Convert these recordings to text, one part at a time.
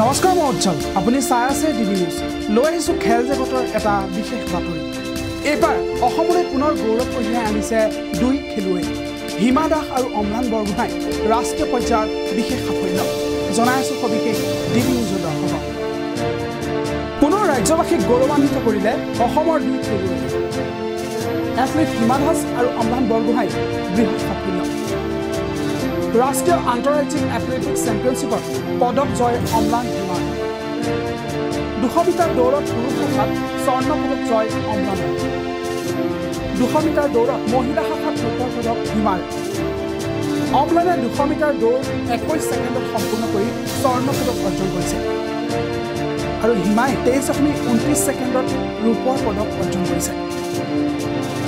নমস্কাৰ মই উজ্জ্বল। আপুনি চাই আছে ডি ডি নিউজ। লৈ আহিছোঁ খেল জগতৰ এটা বিশেষ বাতৰি। এইবাৰ অসমলৈ পুনৰ গৌৰৱ কঢ়িয়াই আনিছে দুই খেলুৱৈ। হিমা দাস আৰু অম্লান বৰগোহাঁই ৰাষ্ট্ৰীয় পৰ্যায়ৰ বিশেষ সাফল্য। জনাই আছোঁ সবিশেষ ডি ডি নিউজৰ দৰ্শকক পুনৰ ৰাজ্যবাসীক গৌৰৱান্বিত কৰিলে অসমৰ দুই খেলুৱৈ। এথলীট হিমা দাস আৰু অম্লান বৰগোহাঁই বৃহৎ সাফল্য। ৰাষ্ট্ৰীয় আন্তঃৰাজ্যিক এথলেটিক্স চেম্পিয়নশ্বিপত পদক জয় অম্লান হিমাৰ দুশ মিটাৰ দৌৰত পুৰুষ শাখাত স্বৰ্ণ পদক জয় অম্লানৰ দুশ মিটাৰ দৌৰত মহিলা শাখাত ৰূপৰ পদক হিমাৰ অম্লানে দুশ মিটাৰ দৌৰ একৈছ ছেকেণ্ডত সম্পূৰ্ণ কৰি স্বৰ্ণ পদক অৰ্জন কৰিছে। আৰু হিমাই তেইছ দশমিক ঊনত্ৰিছ ছেকেণ্ডত ৰূপৰ পদক অৰ্জন কৰিছে।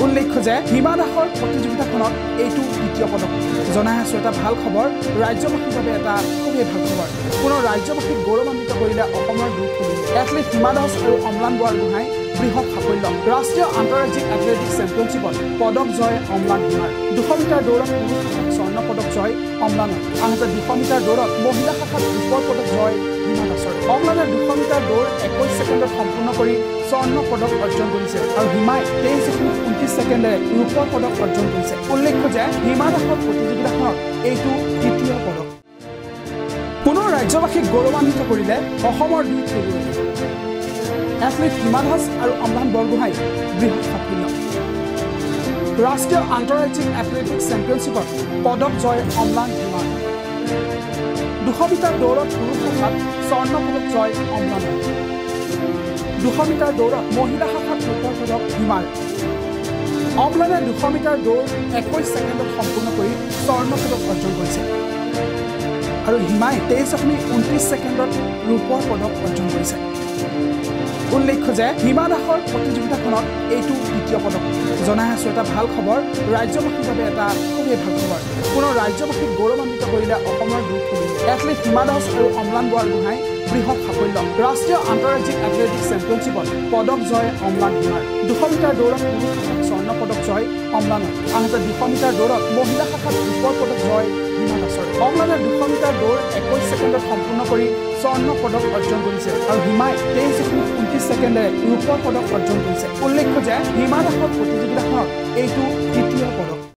উল্লেখ্য যে হিমা দাসৰ প্ৰতিযোগিতাখনত এইটো দ্বিতীয় পদক। জনাই আছোঁ এটা ভাল খবৰ ৰাজ্যবাসীৰ বাবে এটা খুবেই ভাল খবৰ। পুনৰ ৰাজ্যবাসীক গৌৰৱান্বিত কৰিলে অসমৰ খেলুৱৈ। এথলীট হিমা দাস আৰু অম্লান বৰগোহাঁই। বৃহৎ সাফল্য। ৰাষ্ট্ৰীয় আন্তঃৰাজ্যিক এথলেটিক্স চেম্পিয়নশ্বিপত পদক জয় অম্লান হিমাৰ দুশ মিটাৰ দৌৰত পুৰুষ শাখাত স্বৰ্ণ পদক জয় অম্লানৰ আনহাতে দুশ মিটাৰ দৌৰত মহিলা শাখাত ৰূপৰ পদক জয় হিমা দাসৰ। অম্লানে দুশ মিটাৰ দৌৰ একৈছ ছেকেণ্ডত সম্পূৰ্ণ কৰি স্বৰ্ণ পদক অৰ্জন কৰিছে। আৰু হিমাই তেইছ দশমিক ঊনত্ৰিছ ছেকেণ্ডেৰে ৰূপৰ পদক অৰ্জন কৰিছে। উল্লেখ্য যে হিমা দাসৰ প্ৰতিযোগিতাখনত এইটো তৃতীয় পদক। পুনৰ ৰাজ্যবাসীক গৌৰৱান্বিত কৰিলে অসমৰ দুই খেলুৱৈ এথলীট হিমা দাস আৰু অম্লান বৰগোহাঁই বৃহৎ সাফল্য। ৰাষ্ট্ৰীয় আন্তঃৰাজ্যিক এথলেটিক্স চেম্পিয়নশ্বিপত পদক জয় অম্লান হিমাৰ দুশ মিটাৰ দৌৰত পুৰুষ শাখাত স্বৰ্ণ পদক জয় অম্লানৰ দুশ মিটাৰ দৌৰত মহিলা শাখাত ৰূপৰ পদক হিমাৰ অম্লানে দুশ মিটাৰ দৌৰ একৈছ ছেকেণ্ডত সম্পূৰ্ণ কৰি স্বৰ্ণ পদক অৰ্জন কৰিছে। আৰু হিমাই তেইছ দশমিক ঊনত্ৰিছ ছেকেণ্ডত ৰূপৰ পদক অৰ্জন কৰিছে। উল্লেখ্য যে হিমা দাসৰ প্ৰতিযোগিতাখনত এইটো দ্বিতীয় পদক। জনাই আছোঁ এটা ভাল খবৰ ৰাজ্যবাসীৰ বাবে এটা খুবেই ভাল খবৰ। পুনৰ ৰাজ্যবাসীক গৌৰৱান্বিত কৰিলে অসমৰ খেলুৱৈ। এথলীট হিমা দাস আৰু অম্লান বৰগোহাঁই বৃহৎ সাফল্য। ৰাষ্ট্ৰীয় আন্তঃৰাজ্যিক এথলেটিক্স চেম্পিয়নশ্বিপত পদক জয় অম্লান হিমাৰ দুশ মিটাৰ দৌৰত পুৰুষ শাখাত স্বৰ্ণ পদক জয় অম্লানৰ। আনহাতে দুশ মিটাৰ দৌৰত মহিলা শাখাত ৰূপৰ পদক জয় অম্লানে দুশ মিটাৰ দৌৰ একৈছ ছেকেণ্ডত সম্পূৰ্ণ কৰি স্বৰ্ণ পদক অৰ্জন কৰিছে। আৰু হিমাই তেইছ দশমিক ঊনত্ৰিছ ছেকেণ্ডেৰে ৰূপৰ পদক অৰ্জন কৰিছে। উল্লেখ্য যে হিমা দাসৰ প্ৰতিযোগিতাখনত এইটো তৃতীয় পদক।